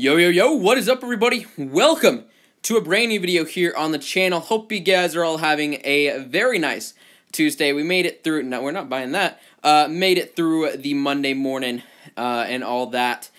Yo, yo, yo, what is up, everybody? Welcome to a brand new video here on the channel. Hope you guys are all having a very nice Tuesday. We made it through, no, we're not buying that, uh, made it through the Monday morning uh, and all that.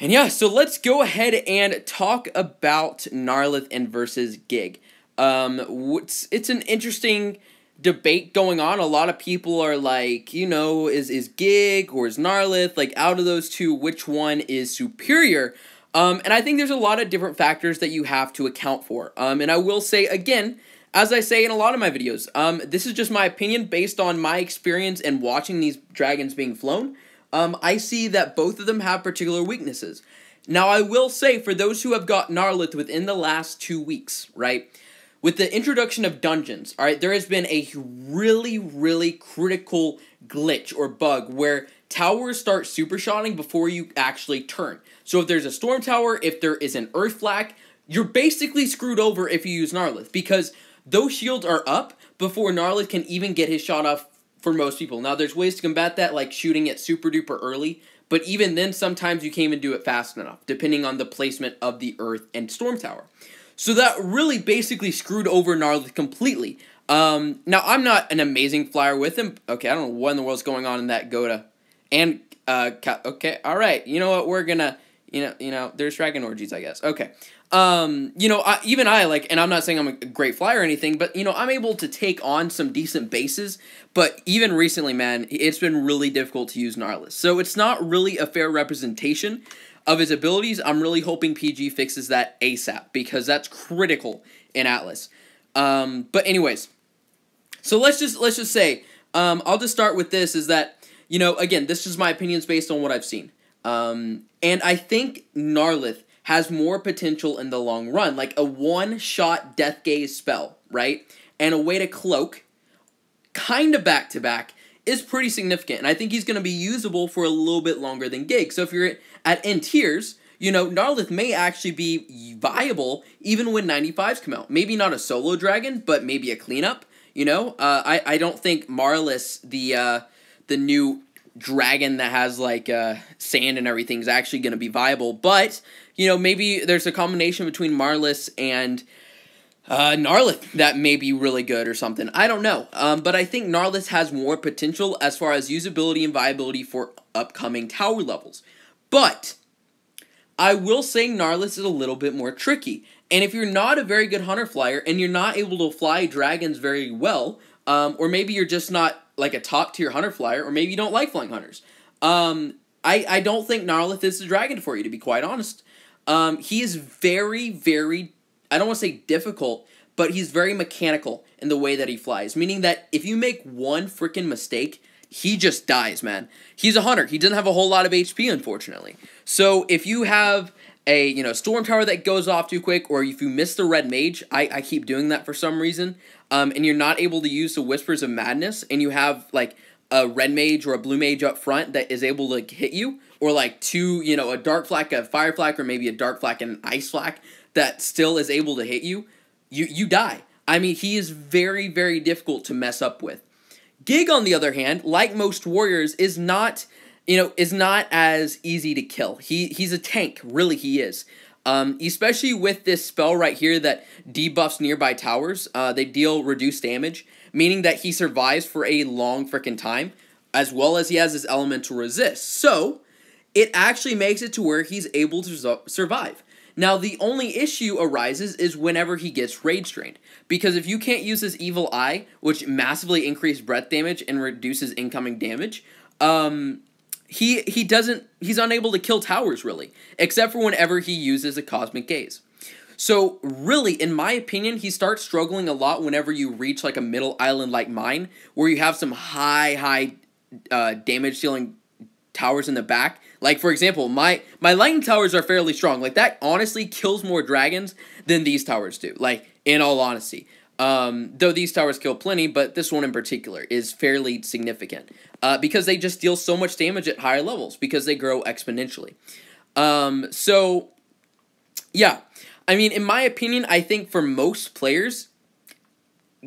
And yeah, so let's go ahead and talk about Narlyth and versus Gig. Um, it's, it's an interesting debate going on. A lot of people are like, you know, is is Gig or is Narlyth like out of those two, which one is superior? Um, and I think there's a lot of different factors that you have to account for. Um, and I will say again, as I say in a lot of my videos, um, this is just my opinion based on my experience and watching these dragons being flown. Um, I see that both of them have particular weaknesses. Now, I will say for those who have got Narlyth within the last two weeks, right? With the introduction of dungeons, all right, there has been a really, really critical glitch or bug where towers start super shotting before you actually turn. So if there's a storm tower, if there is an earth flak, you're basically screwed over if you use Narlyth because those shields are up before Narlyth can even get his shot off for most people. Now there's ways to combat that like shooting it super duper early, but even then sometimes you can't even do it fast enough depending on the placement of the earth and storm tower. So that really basically screwed over Narlyth completely. Um, now, I'm not an amazing flyer with him. Okay, I don't know what in the world's going on in that Gota. And, uh, okay, all right. You know what? We're gonna, you know, you know, there's dragon orgies, I guess. Okay. Um, you know, I, even I, like, and I'm not saying I'm a great flyer or anything, but, you know, I'm able to take on some decent bases. But even recently, man, it's been really difficult to use Narlyth. So it's not really a fair representation of his abilities, I'm really hoping PG fixes that ASAP because that's critical in Atlas. Um, but anyways, so let's just let's just say um, I'll just start with this: is that you know again this is my opinions based on what I've seen, um, and I think Narlyth has more potential in the long run, like a one-shot Death Gaze spell, right, and a way to cloak, kind of back to back is pretty significant. And I think he's going to be usable for a little bit longer than Gig. So if you're at end tiers, you know, Narlyth may actually be viable even when 95s come out. Maybe not a solo dragon, but maybe a cleanup. You know, uh, I, I don't think Marlis, the uh, the new dragon that has like uh, sand and everything, is actually going to be viable. But, you know, maybe there's a combination between Marlis and uh, Narlyth that may be really good or something. I don't know. Um, but I think Narlyth has more potential as far as usability and viability for upcoming tower levels. But I will say Narlyth is a little bit more tricky. And if you're not a very good hunter flyer and you're not able to fly dragons very well, um, or maybe you're just not like a top tier hunter flyer, or maybe you don't like flying hunters, um, I, I don't think Narlyth is the dragon for you, to be quite honest. Um, he is very, very I don't want to say difficult, but he's very mechanical in the way that he flies. Meaning that if you make one freaking mistake, he just dies, man. He's a hunter. He doesn't have a whole lot of HP, unfortunately. So if you have a you know storm tower that goes off too quick, or if you miss the red mage, I, I keep doing that for some reason, um, and you're not able to use the whispers of madness, and you have like a red mage or a blue mage up front that is able to hit you, or like two, you know, a dark flak, a fire flak, or maybe a dark flak and an ice flak that still is able to hit you, you you die. I mean, he is very very difficult to mess up with. Gig on the other hand, like most warriors is not, you know, is not as easy to kill. He he's a tank, really he is. Um, especially with this spell right here that debuffs nearby towers. Uh, they deal reduced damage, meaning that he survives for a long freaking time, as well as he has his elemental resist. So, it actually makes it to where he's able to survive. Now, the only issue arises is whenever he gets rage drained. Because if you can't use his evil eye, which massively increases breath damage and reduces incoming damage, um, he he doesn't he's unable to kill towers really, except for whenever he uses a cosmic gaze. So really, in my opinion, he starts struggling a lot whenever you reach like a middle island like mine, where you have some high high uh, damage dealing towers in the back. Like for example, my my lightning towers are fairly strong. Like that honestly kills more dragons than these towers do. Like in all honesty. Um, though these towers kill plenty, but this one in particular is fairly significant uh, because they just deal so much damage at higher levels because they grow exponentially. Um, so, yeah, I mean, in my opinion, I think for most players,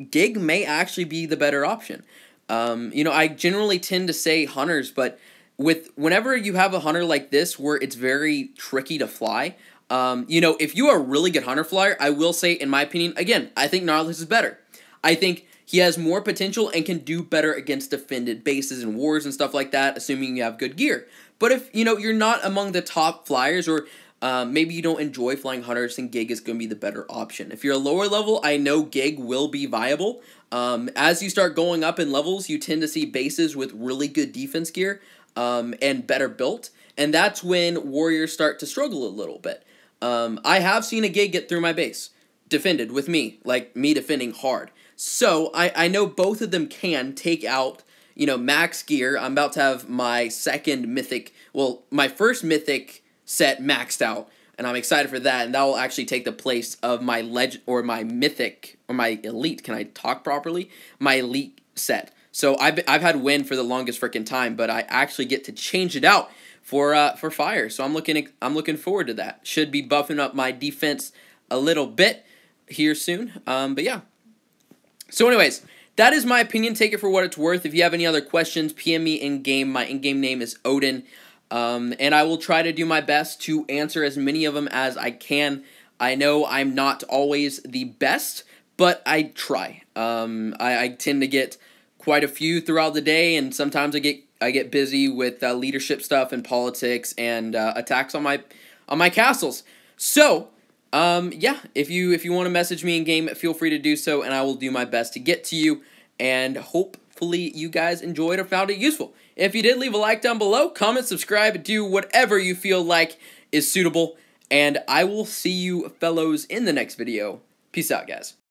Gig may actually be the better option. Um, you know, I generally tend to say hunters, but with whenever you have a hunter like this where it's very tricky to fly, um, you know, if you are a really good hunter flyer, I will say, in my opinion, again, I think Narlyth is better. I think he has more potential and can do better against defended bases and wars and stuff like that, assuming you have good gear. But if you know you're not among the top flyers, or um, maybe you don't enjoy flying hunters, then Gig is going to be the better option. If you're a lower level, I know Gig will be viable. Um, as you start going up in levels, you tend to see bases with really good defense gear um, and better built, and that's when warriors start to struggle a little bit. Um, I have seen a Gig get through my base, defended with me, like me defending hard. So I, I know both of them can take out, you know, max gear. I'm about to have my second mythic, well, my first mythic set maxed out, and I'm excited for that. And that will actually take the place of my legend or my mythic or my elite. Can I talk properly? My elite set. So I've I've had win for the longest freaking time, but I actually get to change it out for uh for fire. So I'm looking I'm looking forward to that. Should be buffing up my defense a little bit here soon. Um, but yeah, so, anyways, that is my opinion. Take it for what it's worth. If you have any other questions, PM me in game. My in game name is Odin. Um, and I will try to do my best to answer as many of them as I can. I know I'm not always the best, but I try. Um, I, I, tend to get quite a few throughout the day, and sometimes I get I get busy with uh, leadership stuff and politics and uh, attacks on my on my castles. So um, yeah, if you if you want to message me in game, feel free to do so, and I will do my best to get to you. And hopefully, you guys enjoyed or found it useful. If you did, leave a like down below, comment, subscribe, do whatever you feel like is suitable. And I will see you fellows in the next video. Peace out, guys.